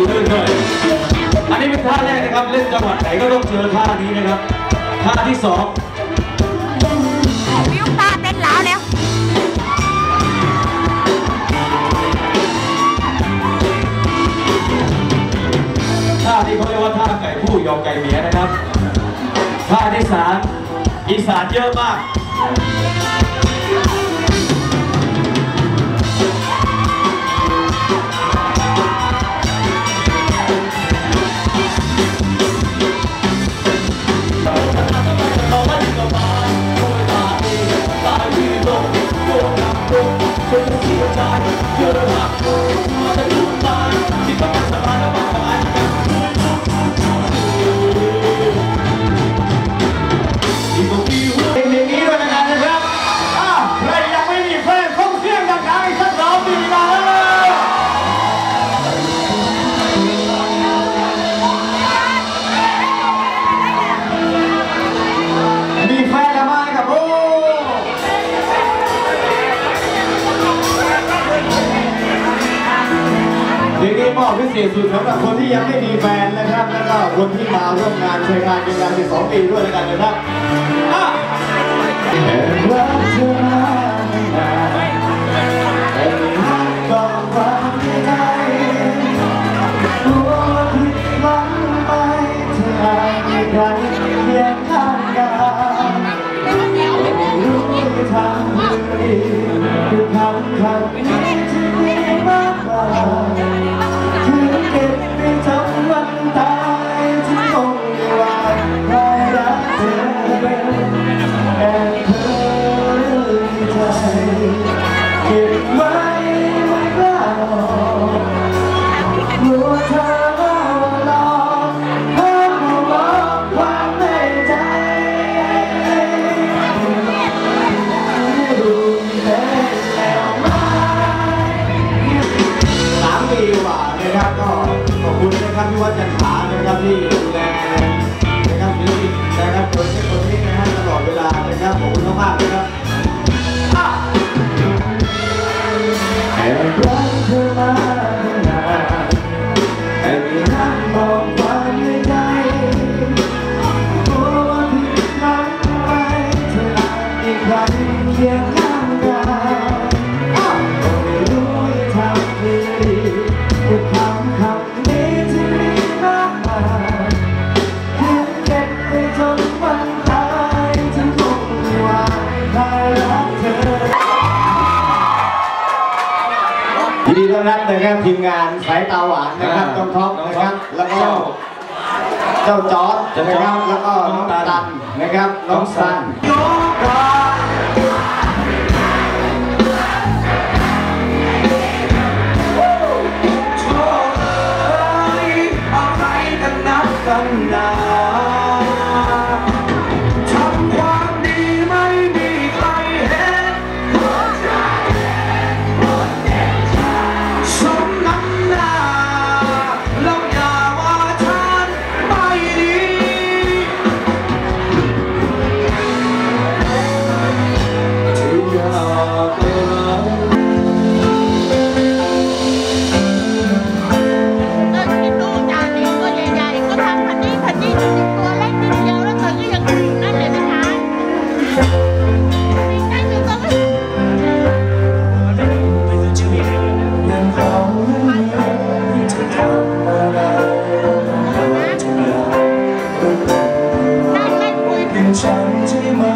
อยู่เรื่อยๆอันนี้เป็นท่าแรกนะครับ เล่นจังหวัดไหนก็ต้องเจอท่านี้นะครับ ท่าที่สองวิวตาเต้นหลาวแล้ว ท่าที่เขาเรียกว่าท่าไก่ผู้ยอมไก่เมียนะครับ ท่าที่สามอีสานเยอะมาก Oh. เพลงนี้มอบพิเศษสุดสำหรับคนที่ยังไม่มีแฟนนะครับ แล้วก็คนที่มาร่วมงานใช้งานเป็นการองปีด้วยกันนะครับ รัตน์นะครับทีมงานสายตาหวานนะครับต้องท็อปนะครับ แล้วก็เจ้าจอร์ดนะครับแล้วก็น้องตันนะครับน้องซัน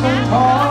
Oh.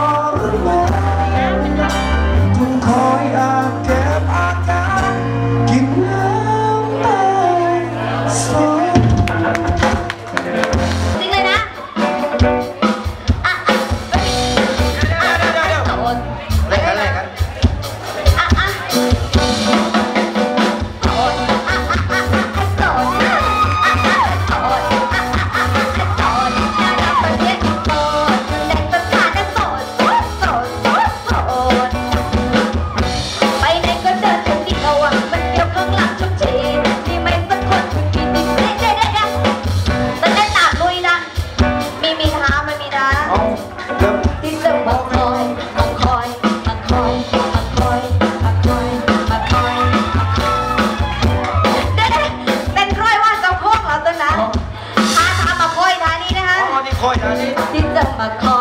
นะคะ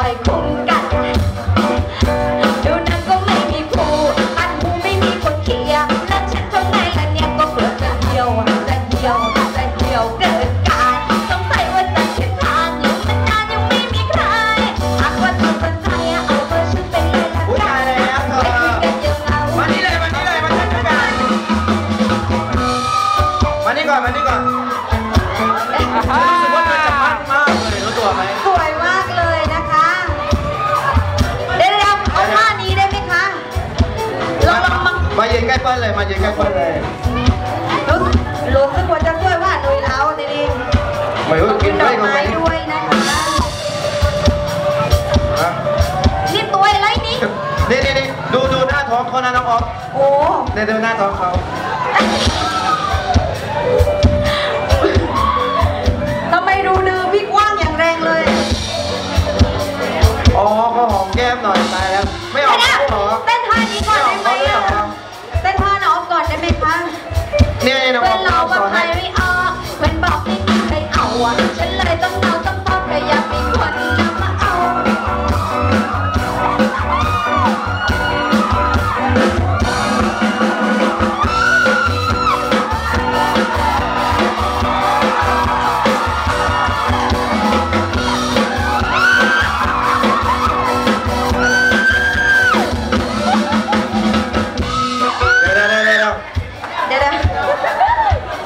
มายืนใกล้เปิ้ลเลยมายืนใกล้เปิ้ลเลยรู้รู้สึกว่าจะช่วยว่าโดยแล้วทีนี้ไม่รู้ขอบกิคุนณดด้อวยกกันไหมไม้ด้วยนะคะฮะนี่ตัวอะไรนี่ นี่นี่นี่ดูดูหน้าท้องเขานะน้องออฟโอ้เนี่ยดูหน้าท้องเขา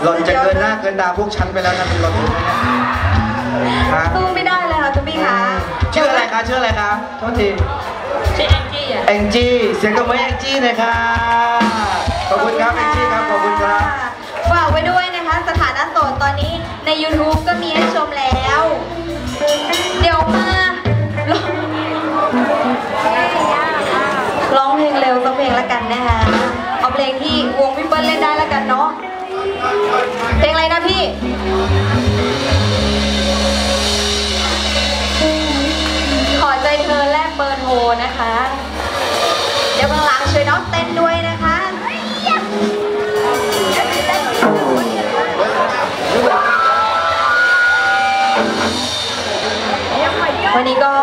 หล่อนจะเกินหน้าเกินตาพวกฉันไปแล้วนะเป็นหล่อนรู้ไหมเนี่ยฮะสู้ไม่ได้เลยค่ะคุณพี่คะชื่ออะไรคะชื่ออะไรคะโทษทีชื่อแองจี้อะแองจี้เสียงกับมือแองจี้หน่อยค่ะขอบคุณครับแองจี้ครับขอบคุณครับฝากไว้ด้วยนะคะ สถานะโสดตอนนี้ใน YouTube ก็มีให้ชมแล้ว ขอใจเธอแลกเบอร์โทรนะคะ เดี๋ยวข้างหลังช่วยน้องเต้นด้วยนะคะวันนี้ก็